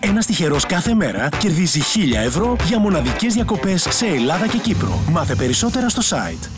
Ένας τυχερός κάθε μέρα κερδίζει 1000 ευρώ για μοναδικές διακοπές σε Ελλάδα και Κύπρο. Μάθε περισσότερα στο site